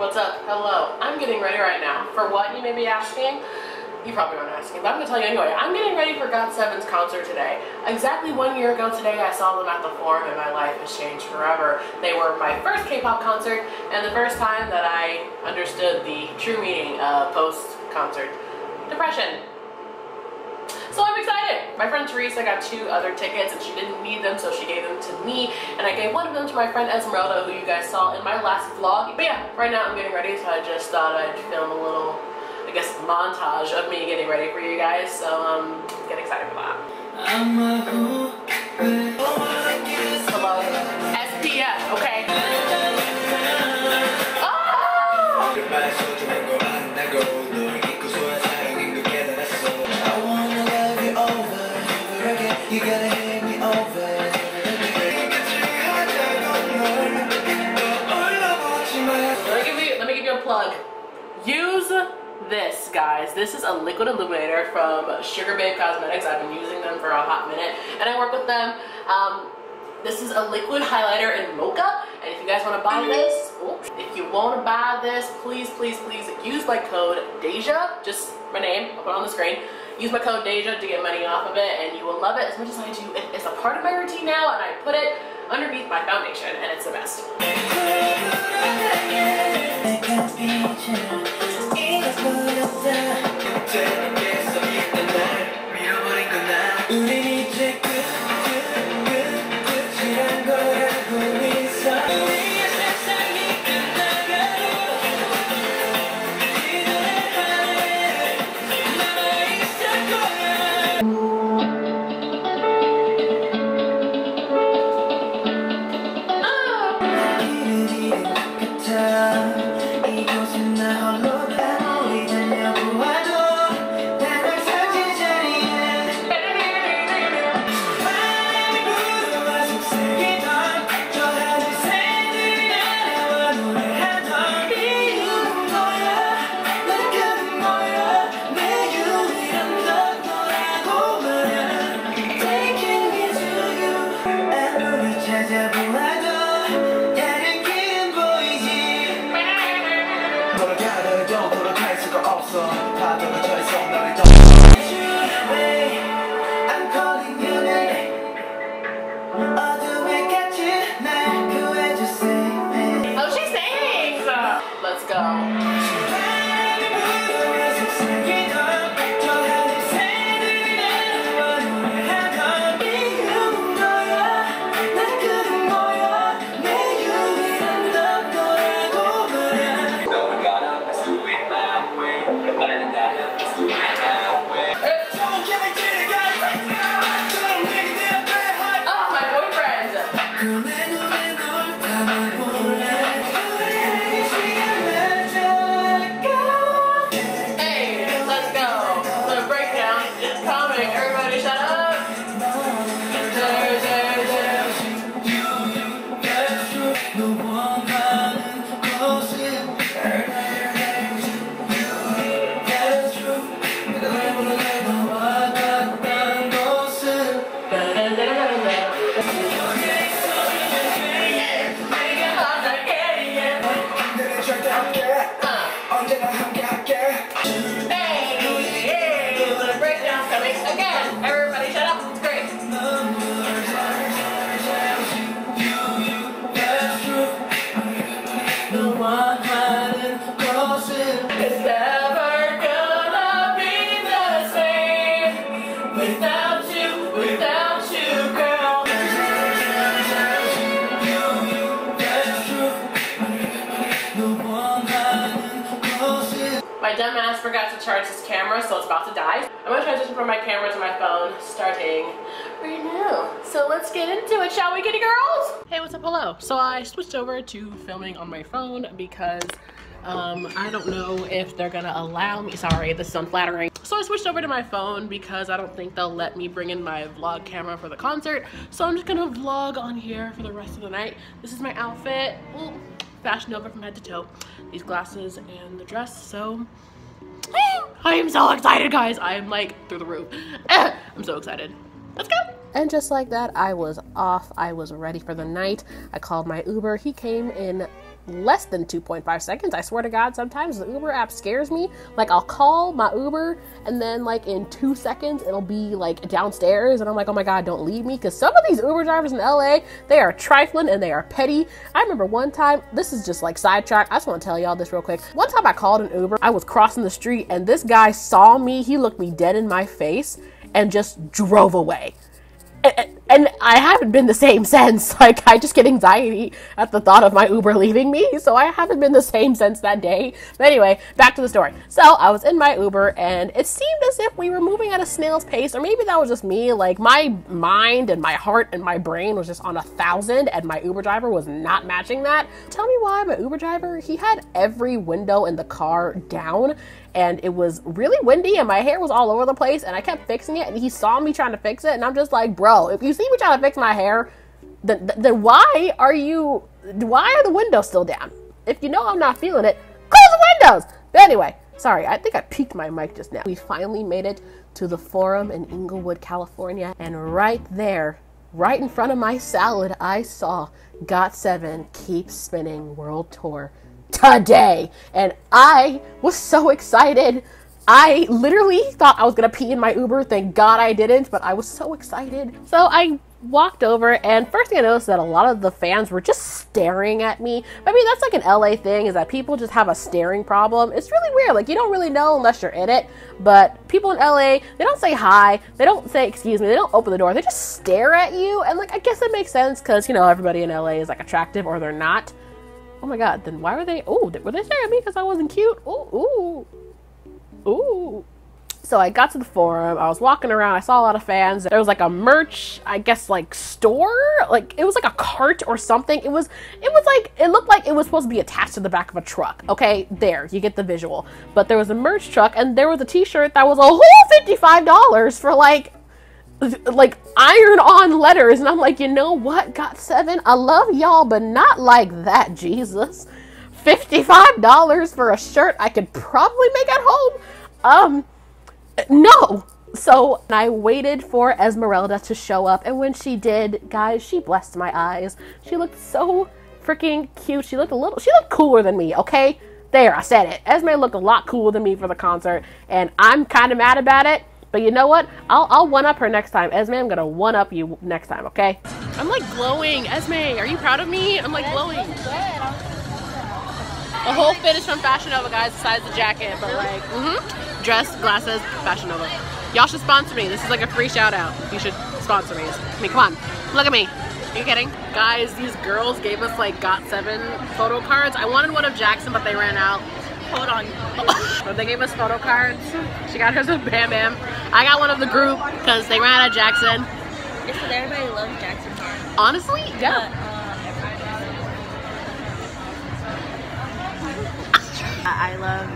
what's up? Hello. I'm getting ready right now. For what, you may be asking? You probably aren't asking, but I'm gonna tell you anyway. I'm getting ready for GOT7's concert today. Exactly one year ago today, I saw them at the Forum and my life has changed forever. They were my first K-pop concert and the first time that I understood the true meaning of post-concert depression. So I'm excited. My friend Teresa got two other tickets and she didn't need them, so she gave them to me. And I gave one of them to my friend Esmeralda, who you guys saw in my last vlog. But yeah, right now I'm getting ready, so I just thought I'd film a little, I guess, montage of me getting ready for you guys. So um, get excited for that. Hello. You gotta hand me over. Let me give you a plug. Use this, guys. This is a liquid illuminator from Sugar Babe Cosmetics. I've been using them for a hot minute, and I work with them. Um, this is a liquid highlighter in mocha, and if you guys want to buy this, if you want to buy this, please, please, please use my code Dejia. Just my name. I'll put it on the screen. Use my code Dejia to get money off of it, and you will love it as much as I do. It's a part of my routine now, and I put it underneath my foundation, and it's the best. Girl, man, no. My dumb ass forgot to charge this camera, so it's about to die. I'm gonna transition from my camera to my phone, starting right now. So let's get into it, shall we, kitty girls? Hey, what's up? Hello. So I switched over to filming on my phone because um, I don't know if they're gonna allow me. Sorry, this is unflattering. So I switched over to my phone because I don't think they'll let me bring in my vlog camera for the concert. So I'm just gonna vlog on here for the rest of the night. This is my outfit. Ooh, Fashion Nova from head to toe. These glasses and the dress. So I am so excited, guys. I am like through the roof. I'm so excited. Let's go. And just like that, I was off. I was ready for the night. I called my Uber. He came in less than 2.5 seconds. I swear to God, sometimes the Uber app scares me. Like I'll call my Uber and then like in two seconds it'll be like downstairs and I'm like, oh my God, don't leave me. Cause some of these Uber drivers in LA, they are trifling and they are petty. I remember one time, this is just like sidetrack. I just want to tell y'all this real quick. One time I called an Uber, I was crossing the street and this guy saw me. He looked me dead in my face and just drove away and, and I haven't been the same since. Like, I just get anxiety at the thought of my Uber leaving me, so I haven't been the same since that day. But anyway, back to the story. So, I was in my Uber, and it seemed as if we were moving at a snail's pace, or maybe that was just me. Like, my mind and my heart and my brain was just on a thousand, and my Uber driver was not matching that. Tell me why my Uber driver, he had every window in the car down, and it was really windy and my hair was all over the place and I kept fixing it and he saw me trying to fix it and I'm just like, bro, if you see me trying to fix my hair, then, then why are you, why are the windows still down? If you know I'm not feeling it, close the windows! But anyway, sorry, I think I peaked my mic just now. We finally made it to the forum in Inglewood, California, and right there, right in front of my salad, I saw Got7 Keep Spinning World Tour today. And I was so excited. I literally thought I was gonna pee in my Uber. Thank God I didn't, but I was so excited. So I walked over, and first thing I noticed that a lot of the fans were just staring at me. I mean, that's like an LA thing, is that people just have a staring problem. It's really weird. Like, you don't really know unless you're in it, but people in LA, they don't say hi, they don't say excuse me, they don't open the door, they just stare at you. And, like, I guess it makes sense because, you know, everybody in LA is like attractive or they're not. Oh my god, then why were they? Oh, were they staring at me because I wasn't cute? Ooh, ooh, ooh. So I got to the forum. I was walking around. I saw a lot of fans. There was like a merch, I guess, like store. Like it was like a cart or something. It was, it was like it looked like it was supposed to be attached to the back of a truck. Okay, there you get the visual. But there was a merch truck, and there was a T-shirt that was a whole fifty-five dollars for like like iron on letters and i'm like you know what got seven i love y'all but not like that jesus $55 for a shirt i could probably make at home um no so i waited for esmeralda to show up and when she did guys she blessed my eyes she looked so freaking cute she looked a little she looked cooler than me okay there i said it esme looked a lot cooler than me for the concert and i'm kind of mad about it but you know what? I'll, I'll one up her next time. Esme, I'm gonna one up you next time, okay? I'm like glowing. Esme, are you proud of me? I'm like glowing. The whole fit is from Fashion Nova, guys, besides the jacket. But like, mm-hmm. Dress, glasses, Fashion Nova. Y'all should sponsor me. This is like a free shout out. You should sponsor me. I mean, come on. Look at me. Are you kidding? Guys, these girls gave us like Got7 photo cards. I wanted one of Jackson, but they ran out. Hold on. but they gave us photo cards. She got hers with BamBam. I got one of the group because they ran out of Jackson. It's because everybody loves Jackson Five. Honestly, But, yeah. um, I love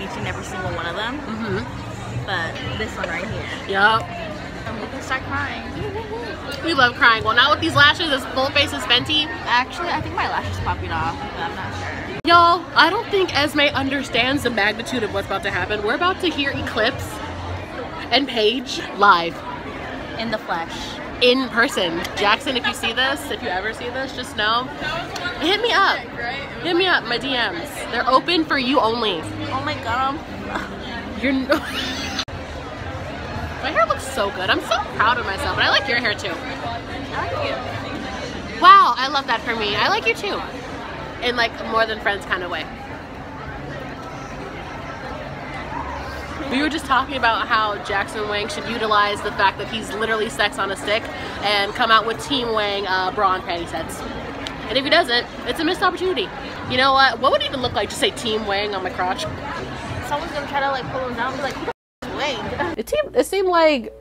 each and every single one of them. Mm-hmm. But this one right here, Yup. I'm gonna start crying. We love crying. Well, not with these lashes. This full face is Fenty. Actually, I think my lash is popping off, but I'm not sure. Y'all, I don't think Esme understands the magnitude of what's about to happen. We're about to hear Eclipse and Page live In the flesh. In person. Jackson, if you see this, if you ever see this, just know. Hit me up. Hit me up. My DMs. They're open for you only. Oh my god, You're no. My hair looks so good. I'm so proud of myself, and I like your hair too. I like you. Wow, I love that for me. I like you too. In like more than friends kind of way. We were just talking about how Jackson Wang should utilize the fact that he's literally sex on a stick and come out with Team Wang uh, bra and panty sets. And if he doesn't, it's a missed opportunity. You know what? What would it even look like? to say Team Wang on my crotch. Someone's gonna try to like pull him down and be like, who the f- is Wayne? It seemed it seemed like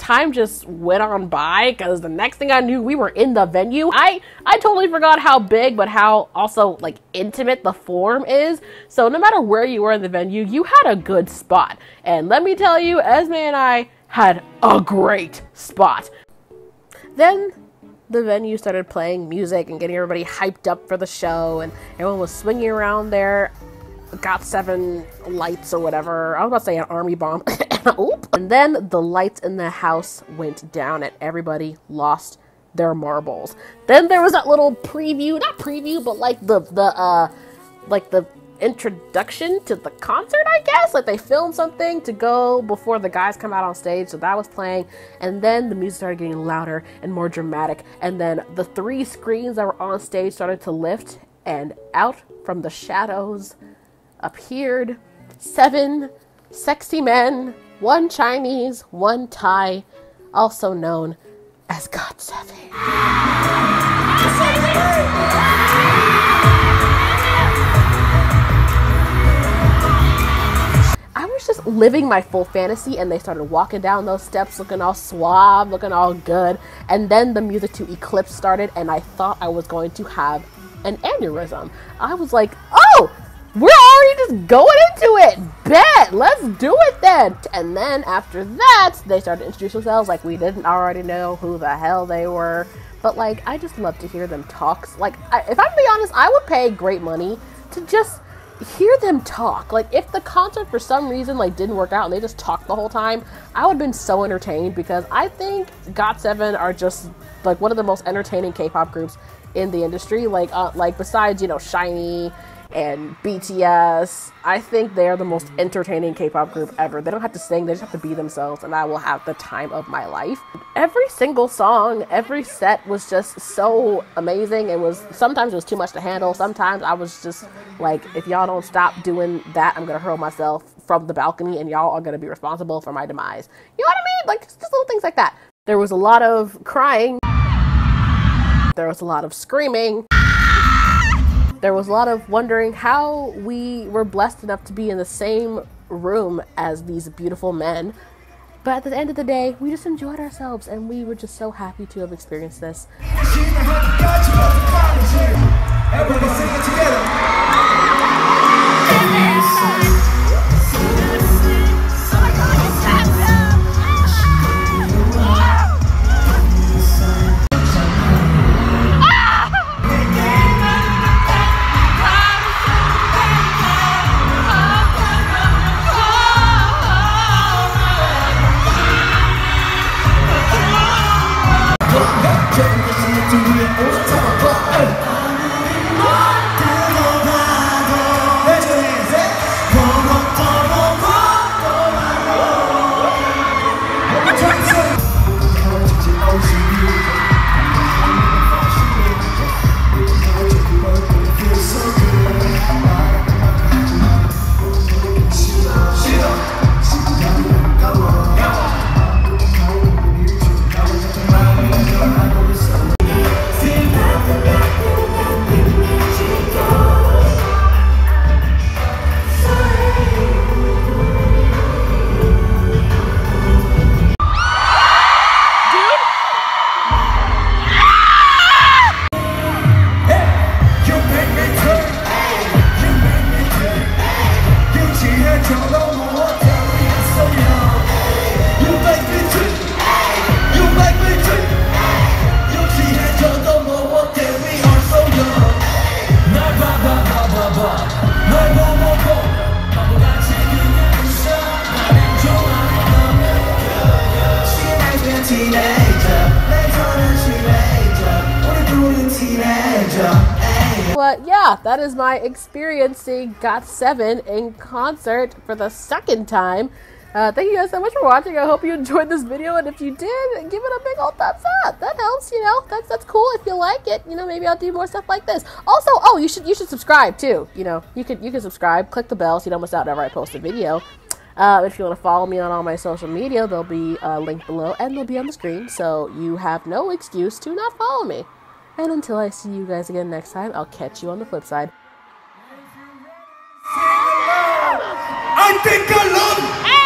time just went on by because the next thing I knew we were in the venue. I I totally forgot how big but how also like intimate the forum is. So no matter where you were in the venue, you had a good spot. And let me tell you, Esme and I had a great spot. Then the venue started playing music and getting everybody hyped up for the show and everyone was swinging around there got seven lights or whatever. I was about to say an army bomb. Oop. And then the lights in the house went down and everybody lost their marbles. Then there was that little preview, not preview, but like the the uh like the introduction to the concert, I guess. Like they filmed something to go before the guys come out on stage, so that was playing, and then the music started getting louder and more dramatic, and then the three screens that were on stage started to lift, and out from the shadows appeared seven sexy men, one Chinese, one Thai, also known as GOT7. I was just living my full fantasy, and they started walking down those steps looking all suave, looking all good. And then the music to Eclipse started, and I thought I was going to have an aneurysm. I was like, oh, we're already just going into it. Bet, let's do it then. And then after that, they started to introduce themselves like we didn't already know who the hell they were. But like, I just love to hear them talk. Like, I, if I'm to be honest, I would pay great money to just hear them talk. Like if the concert for some reason like didn't work out and they just talked the whole time, I would have been so entertained because I think GOT7 are just like one of the most entertaining K-pop groups in the industry. Like uh, like besides, you know, SHINee and BTS, I think they are the most entertaining K-pop group ever. They don't have to sing, they just have to be themselves and I will have the time of my life. Every single song, every set was just so amazing. It was sometimes it was too much to handle. Sometimes I was just like if y'all don't stop doing that, I'm going to hurl myself from the balcony and y'all are going to be responsible for my demise. You know what I mean? Like just little things like that. There was a lot of crying. There was a lot of screaming there was a lot of wondering how we were blessed enough to be in the same room as these beautiful men. But at the end of the day, we just enjoyed ourselves and we were just so happy to have experienced this. Everybody sing it together. Yeah, that is my experience seeing GOT7 in concert for the second time. Uh, thank you guys so much for watching. I hope you enjoyed this video, and if you did, give it a big old thumbs up. That helps, you know. That's that's cool. If you like it, you know, maybe I'll do more stuff like this. Also, oh, you should you should subscribe too. You know, you could you can subscribe, click the bell so you don't miss out whenever I post a video. Uh, if you want to follow me on all my social media, they'll be uh, linked below and they'll be on the screen, so you have no excuse to not follow me. And until I see you guys again next time, I'll catch you on the flip side. I think I love